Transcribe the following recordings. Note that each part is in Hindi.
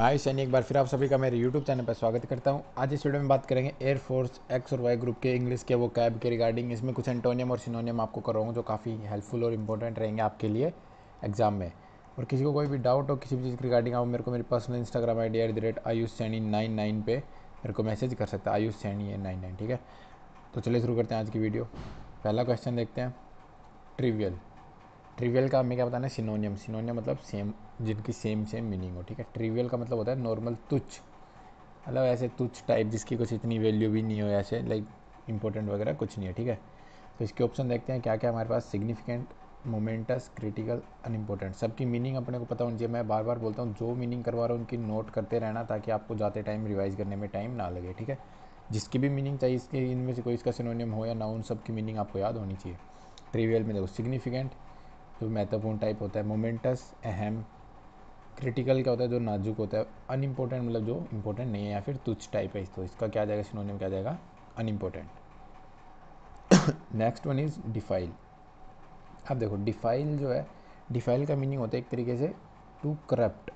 आयुष सैनी, एक बार फिर आप सभी का मेरे यूट्यूब चैनल पर स्वागत करता हूँ। आज इस वीडियो में बात करेंगे एयरफोर्स एक्स और वाई ग्रुप के इंग्लिश के, वो कैब के रिगार्डिंग इसमें कुछ एंटोनियम और सिनोनियम आपको कराऊँगा जो काफ़ी हेल्पफुल और इंपॉर्टेंट रहेंगे आपके लिए एग्ज़ाम में। और किसी को कोई भी डाउट हो, किसी भी चीज़ के रिगार्डिंग आप मेरे को मेरी personal Instagram I D at the rate Ayush Saini nine nine मेरे को मैसेज कर सकता है। आयुष सैनी नाइन नाइन, ठीक है? तो चलिए शुरू करते हैं आज की वीडियो पहला क्वेश्चन देखते हैं। ट्रिवियल ट्रिवियल का हमें क्या बताना है? सिनोनियम सिनोनियम मतलब सेम जिनकी सेम सेम मीनिंग हो, ठीक है? ट्रिवियल का मतलब होता है नॉर्मल तुच्छ। मतलब ऐसे तुच्छ टाइप जिसकी कुछ इतनी वैल्यू भी नहीं हो, ऐसे लाइक इंपॉर्टेंट वगैरह कुछ नहीं है, ठीक है? तो इसके ऑप्शन देखते हैं क्या क्या हमारे पास सिग्निफिकेंट मोमेंटस क्रिटिकल अनइम्पोर्टेंट सबकी मीनिंग अपने को पता होनी चाहिए। मैं बार बार बोलता हूँ, जो मीनिंग करवा रहा हूँ, उनकी नोट करते रहना ताकि आपको जाते टाइम रिवाइज करने में टाइम ना लगे, ठीक है? जिसकी भी मीनिंग चाहिए, इसके, इनमें से कोई इसका सिनोनियम हो या ना उन सबकी मीनिंग आपको याद होनी चाहिए। ट्रिवियल में देखो सिग्निफिकेंट जो महत्वपूर्ण टाइप होता है। मोमेंटस अहम क्रिटिकल क्या होता है, जो नाजुक होता है। अनइम्पोर्टेंट मतलब जो इम्पोर्टेंट नहीं है, या फिर तुच्छ टाइप है तो। इसका क्या जाएगा? सिनोनियम क्या जाएगा? Unimportant next one is defile अब देखो डिफाइल जो है डिफाइल का मीनिंग होता है एक तरीके से टू करप्ट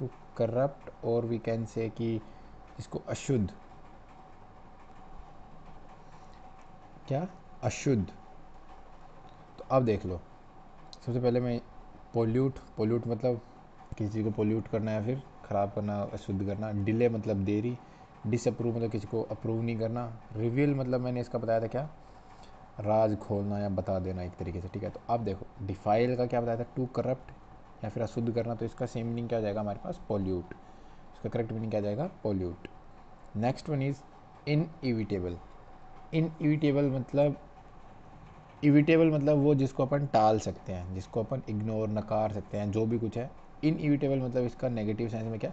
टू करप्ट और वी कैन से कि इसको अशुद्ध. क्या? अशुद्ध. तो अब देख लो। सबसे पहले मैं पोल्यूट पोल्यूट मतलब किसी चीज़ को पोल्यूट करना या फिर ख़राब करना, अशुद्ध करना डिले मतलब देरी डिसअप्रूव मतलब किसी को अप्रूव नहीं करना रिवील मतलब मैंने इसका बताया था क्या? राज खोलना या बता देना एक तरीके से, ठीक है? तो अब देखो डिफाइल का क्या बताया था? टू करप्ट या फिर अशुद्ध करना तो इसका सेम मीनिंग क्या जाएगा हमारे पास? पोल्यूट इसका करेक्ट मीनिंग क्या जाएगा? Pollute next one is inevitable मतलब इविटेबल मतलब वो जिसको अपन टाल सकते हैं, जिसको अपन इग्नोर नकार सकते हैं, जो भी कुछ है। इन इविटेबल मतलब इसका नेगेटिव सेंस में क्या?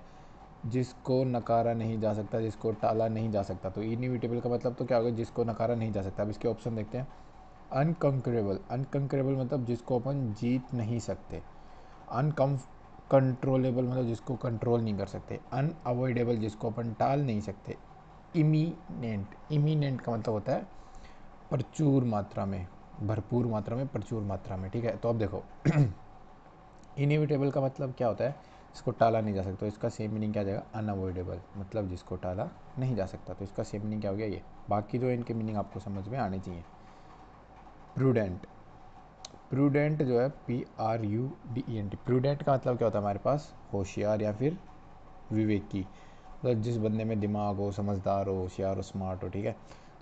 जिसको नकारा नहीं जा सकता, जिसको टाला नहीं जा सकता। तो इनइविटेबल का मतलब तो क्या होगा जिसको नकारा नहीं जा सकता। अब इसके ऑप्शन देखते हैं। अनकंकरेबल अनकंकरेबल मतलब जिसको अपन जीत नहीं सकते। अनकम कंट्रोलेबल मतलब जिसको कंट्रोल नहीं कर सकते। अनअवॉइडेबल जिसको अपन टाल नहीं सकते। इमीनेंट इमीनेंट का मतलब होता है प्रचुर मात्रा में। भरपूर मात्रा में, प्रचुर मात्रा में, ठीक है? तो अब देखो इनिविटेबल का मतलब क्या होता है? इसको टाला नहीं जा सकता तो इसका सेम मीनिंग क्या जाएगा? अनअवॉइडेबल मतलब जिसको टाला नहीं जा सकता। तो इसका सेम मीनिंग क्या हो गया? ये। बाकी जो इनके मीनिंग आपको समझ में आने चाहिए। प्रूडेंट प्रूडेंट जो है P R U D E N T prudent का मतलब क्या होता है हमारे पास? होशियार या फिर विवेकी। मतलब तो जिस बंदे में दिमाग हो, समझदार हो, होशियार हो स्मार्ट हो, ठीक है?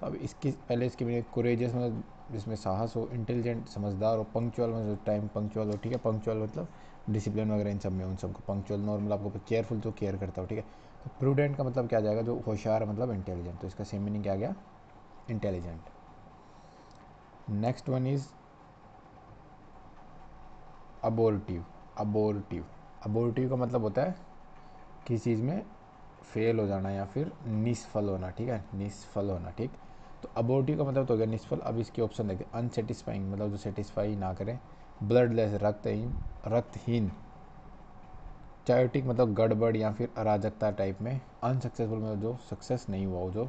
अब इसकी, पहले इसकी मीनिंग कुरेजियस मतलब जिसमें साहस हो इंटेलिजेंट समझदार हो पंक्चुअल मतलब टाइम पंक्चुअल हो, ठीक है? पंक्चुअल मतलब डिसिप्लिन वगैरह इन सब में उन सबको पंक्चुअल नॉर्मल आपको केयरफुल तो केयर करता हो, ठीक है? तो प्रूडेंट का मतलब क्या जाएगा? जो होशियार मतलब इंटेलिजेंट तो इसका सेम मीनिंग क्या गया? Intelligent next one is abortive abortive abortive का मतलब होता है किसी चीज़ में फेल हो जाना या फिर निष्फल होना, ठीक है? निष्फल होना, ठीक? तो अबोर्टिव का मतलब तो हो गया निष्फल, अब इसके ऑप्शन देखते अनसेटिस्फाइंग मतलब जो सेटिस्फाई ना करें ब्लडलेस रक्तहीन रक्तहीन चायोटिक मतलब गड़बड़ या फिर अराजकता टाइप में अनसक्सेसफुल मतलब जो सक्सेस नहीं हुआ हो जो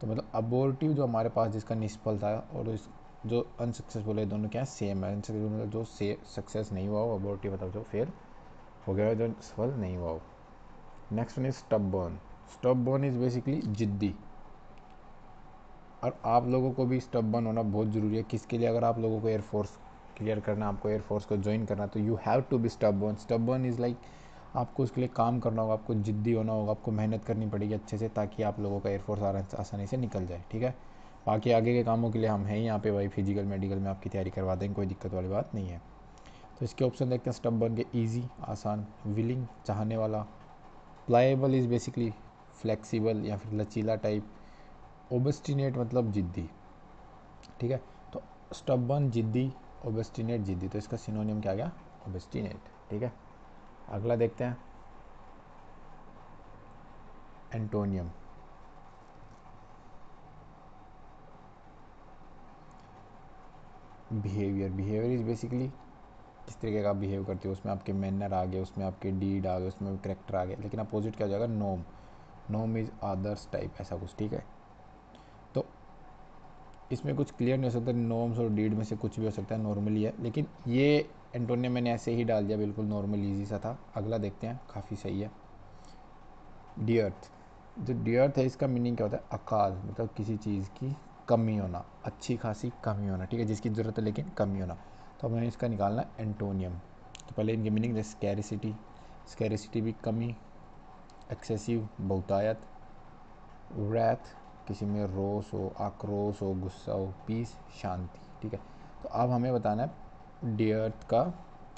तो मतलब अबोर्टिव जो हमारे पास जिसका निष्फल था और इस, जो अनसक्सेसफुल है, दोनों क्या सेम है? अनसक्सेसफुल मतलब जो से सक्सेस नहीं हुआ हो अबोर्टिव मतलब जो फेल हो गया, जो सफल नहीं हुआ हो next one is stubborn stubborn is basically जिद्दी। और आप लोगों को भी स्टब बर्न होना बहुत ज़रूरी है। किसके लिए? अगर आप लोगों को एयरफोर्स क्लियर करना आपको एयरफोर्स को ज्वाइन करना तो you have to be stubborn stubborn is like आपको उसके लिए काम करना होगा, आपको जिद्दी होना होगा, आपको मेहनत करनी पड़ेगी अच्छे से, ताकि आप लोगों का एयरफोर्स आसानी से निकल जाए, ठीक है? बाकी आगे के कामों के लिए हम हैं, यहाँ पे भाई फ़िज़िकल मेडिकल में आपकी तैयारी करवा देंगे, कोई दिक्कत वाली बात नहीं है। तो इसके ऑप्शन देखते हैं स्टब बर्न के ईजी आसान विलिंग चाहने वाला प्लाएबल इज़ बेसिकली फ्लेक्सिबल या फिर लचीला टाइप ओबस्टिनेट मतलब जिद्दी, ठीक है? तो स्टबन जिद्दी ओबस्टिनेट जिद्दी तो इसका सिनोनियम क्या गया? ओबस्टिनेट ठीक है? अगला देखते हैं। Antonym behaviour behaviour is basically किस तरीके का आप बिहेव करते हो, उसमें आपके मैनर आ गए उसमें आपके डीड आ गए उसमें करेक्टर आ गए लेकिन अपोजिट क्या हो जाएगा? नोम नोम इज़ अदर्स टाइप ऐसा कुछ, ठीक है? इसमें कुछ क्लियर नहीं हो सकता नोम्स और डीड में से कुछ भी हो सकता है नॉर्मली है। लेकिन ये एंटोनियम मैंने ऐसे ही डाल दिया, बिल्कुल नॉर्मल ईजी सा था। अगला देखते हैं, काफ़ी सही है। डियर्थ जो डियर्थ है, इसका मीनिंग क्या होता है? अकाल मतलब किसी चीज़ की कमी होना, अच्छी खासी कमी होना, ठीक है, जिसकी ज़रूरत है लेकिन कमी होना। तो हमें इसका निकालना एंटोनियम तो पहले इनकी मीनिंग जैसे स्कैरिसिटी स्कैरिसिटी भी कमी एक्सेसिव बहुतायत। रैथ किसी में रोस हो, आक्रोश हो, गुस्सा हो पीस शांति, ठीक है? तो अब हमें बताना है डियर्थ का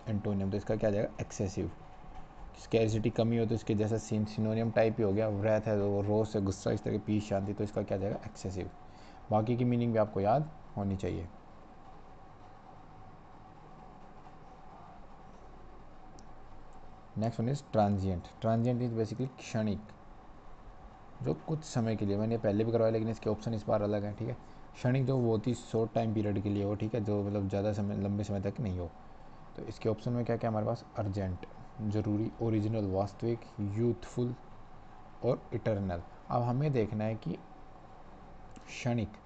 एंटोनियम तो इसका क्या जाएगा? एक्सेसिव स्कैरिसिटी कमी हो तो इसके जैसा सिनोनियम टाइप ही हो गया रैथ है तो रोस है, गुस्सा, इस तरह की पीस शांति तो इसका क्या जाएगा? एक्सेसिव बाकी की मीनिंग भी आपको याद होनी चाहिए। Next one is transient transient is basically क्षणिक। जो कुछ समय के लिए, मैंने पहले भी करवाया, लेकिन इसके ऑप्शन इस बार अलग है, ठीक है? क्षणिक जो बहुत ही शॉर्ट टाइम पीरियड के लिए हो, ठीक है? जो मतलब ज़्यादा समय, लंबे समय तक नहीं हो। तो इसके ऑप्शन में क्या क्या हमारे पास? अर्जेंट ज़रूरी ओरिजिनल वास्तविक यूथफुल और इटरनल अब हमें देखना है कि क्षणिक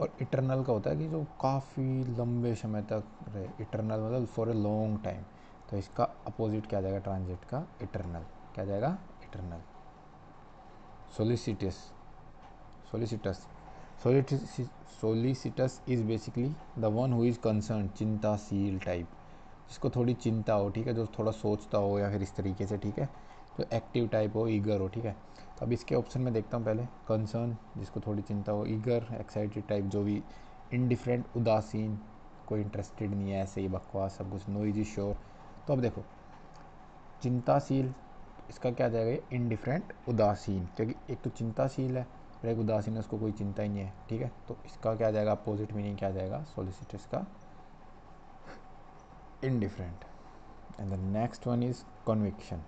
और इटरनल का होता है कि जो काफ़ी लंबे समय तक रहे। इटरनल मतलब फॉर ए लॉन्ग टाइम तो इसका अपोजिट क्या जाएगा? ट्रांजिट का इटरनल क्या जाएगा? Eternal solicitous solicitous solicitous is basically the one who is concern चिंताशील type जिसको थोड़ी चिंता हो, ठीक है? जो थोड़ा सोचता हो या फिर इस तरीके से, ठीक है? जो एक्टिव टाइप हो ईगर हो, ठीक है? तो अब इसके ऑप्शन में देखता हूँ पहले. कंसर्न जिसको थोड़ी चिंता हो ईगर एक्साइटेड टाइप जो भी इनडिफरेंट उदासीन, कोई इंटरेस्टेड नहीं है, ऐसे ही बकवास, सब कुछ नो इजी श्योर तो अब देखो, चिंताशील, इसका क्या जाएगा? इनडिफरेंट उदासीन, क्योंकि एक तो चिंताशील है और एक उदासीन है उसको कोई चिंता ही नहीं है, ठीक है? तो इसका क्या जाएगा? अपोजिट मीनिंग क्या जाएगा? सोलिसिटर्स का indifferent and the next one is conviction